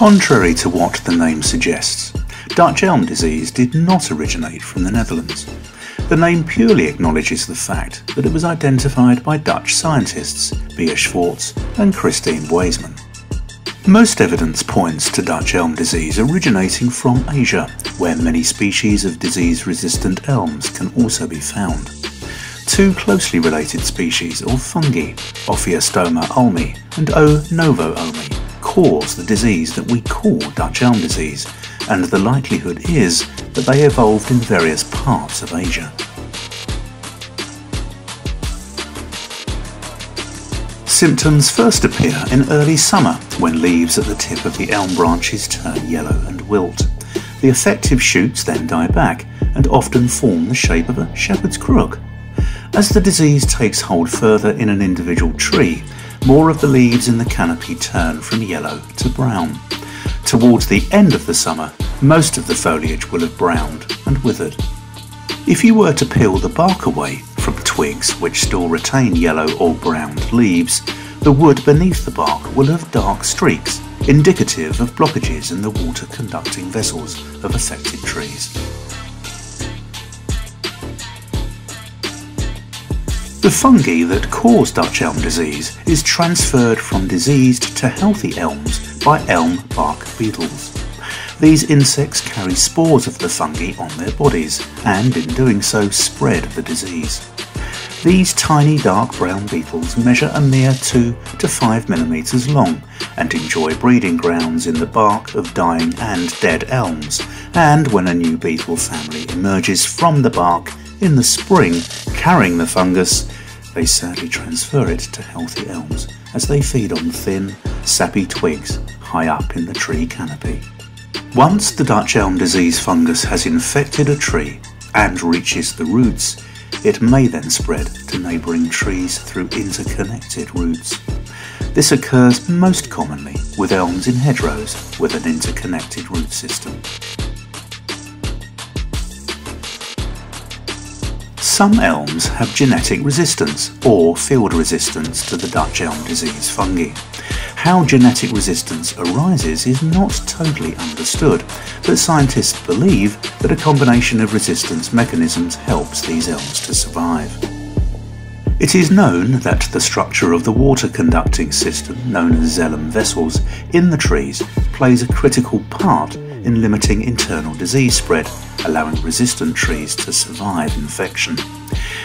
Contrary to what the name suggests, Dutch elm disease did not originate from the Netherlands. The name purely acknowledges the fact that it was identified by Dutch scientists Bea Schwarz and Christine Buisman. Most evidence points to Dutch elm disease originating from Asia, where many species of disease-resistant elms can also be found. Two closely related species of fungi, Ophiostoma ulmi and O. novo ulmi, cause the disease that we call Dutch elm disease, and the likelihood is that they evolved in various parts of Asia. Symptoms first appear in early summer when leaves at the tip of the elm branches turn yellow and wilt. The effective shoots then die back and often form the shape of a shepherd's crook. As the disease takes hold further in an individual tree, more of the leaves in the canopy turn from yellow to brown. Towards the end of the summer, most of the foliage will have browned and withered. If you were to peel the bark away from twigs which still retain yellow or browned leaves, the wood beneath the bark will have dark streaks, indicative of blockages in the water conducting vessels of affected trees. The fungi that cause Dutch elm disease is transferred from diseased to healthy elms by elm bark beetles. These insects carry spores of the fungi on their bodies and in doing so spread the disease. These tiny dark brown beetles measure a mere 2 to 5 millimeters long and enjoy breeding grounds in the bark of dying and dead elms and when a new beetle family emerges from the bark in the spring carrying the fungus, they sadly transfer it to healthy elms as they feed on thin, sappy twigs high up in the tree canopy. Once the Dutch elm disease fungus has infected a tree and reaches the roots, it may then spread to neighbouring trees through interconnected roots. This occurs most commonly with elms in hedgerows with an interconnected root system. Some elms have genetic resistance or field resistance to the Dutch elm disease fungi. How genetic resistance arises is not totally understood, but scientists believe that a combination of resistance mechanisms helps these elms to survive. It is known that the structure of the water conducting system, known as xylem vessels, in the trees plays a critical part in limiting internal disease spread, allowing resistant trees to survive infection.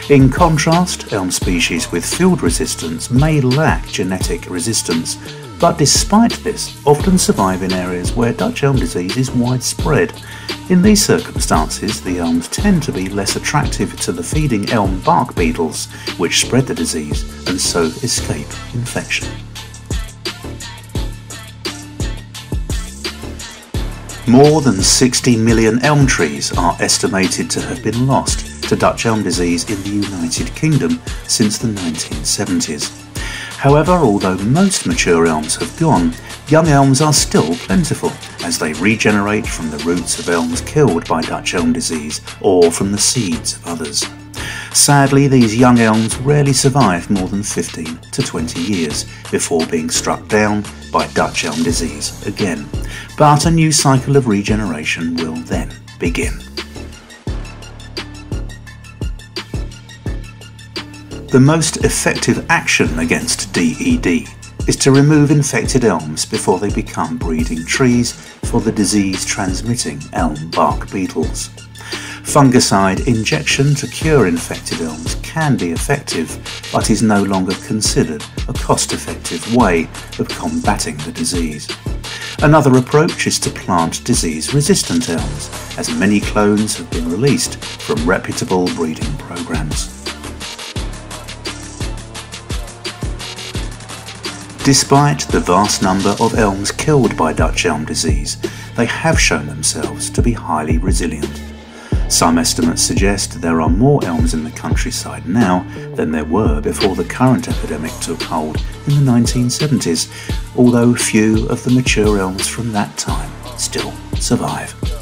In contrast, elm species with field resistance may lack genetic resistance, but despite this, often survive in areas where Dutch elm disease is widespread. In these circumstances, the elms tend to be less attractive to the feeding elm bark beetles, which spread the disease and so escape infection. More than 60 million elm trees are estimated to have been lost to Dutch elm disease in the United Kingdom since the 1970s. However, although most mature elms have gone, young elms are still plentiful as they regenerate from the roots of elms killed by Dutch elm disease or from the seeds of others. Sadly, these young elms rarely survive more than 15 to 20 years before being struck down by Dutch elm disease again, but a new cycle of regeneration will then begin. The most effective action against DED is to remove infected elms before they become breeding trees for the disease transmitting elm bark beetles. Fungicide injection to cure infected elms can be effective, but is no longer considered a cost-effective way of combating the disease. Another approach is to plant disease-resistant elms, as many clones have been released from reputable breeding programs. Despite the vast number of elms killed by Dutch elm disease, they have shown themselves to be highly resilient. Some estimates suggest there are more elms in the countryside now than there were before the current epidemic took hold in the 1970s, although few of the mature elms from that time still survive.